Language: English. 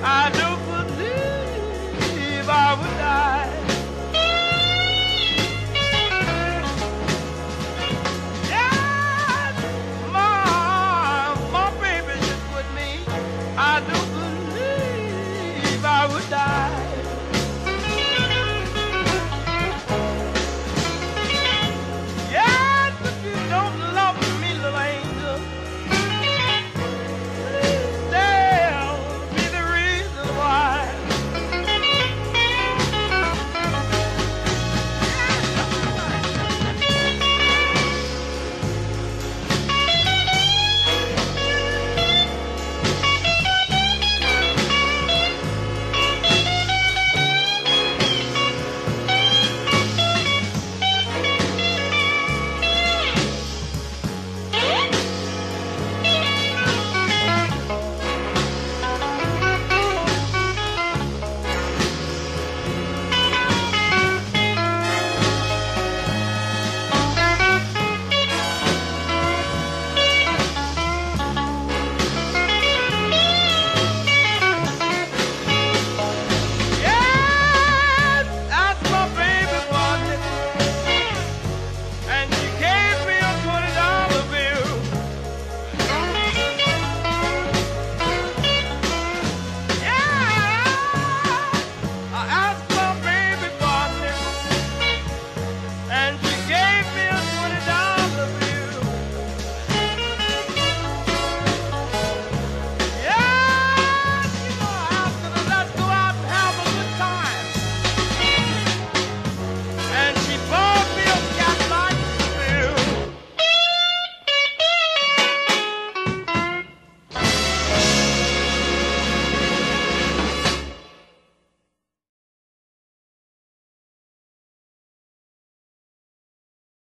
I do.